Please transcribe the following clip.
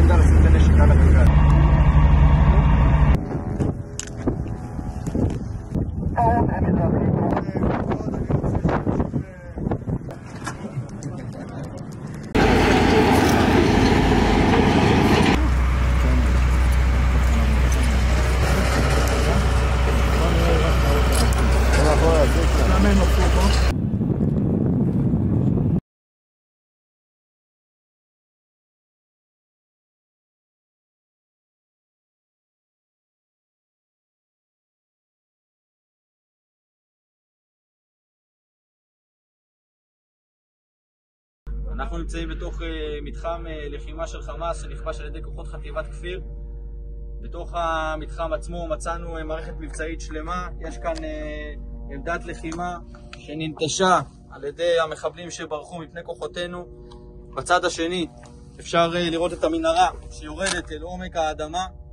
Ainda tá se tem chegada pegar. Não, אנחנו נמצאים בתוך uh, מתחם uh, לחימה של חמאס שנכבש על ידי כוחות חטיבת כפיר. בתוך המתחם עצמו מצאנו uh, מערכת מבצעית שלמה, יש כאן uh, עמדת לחימה שננטשה על ידי המחבלים שברחו מפני כוחותינו. בצד השני אפשר uh, לראות את המנהרה שיורדת אל עומק האדמה.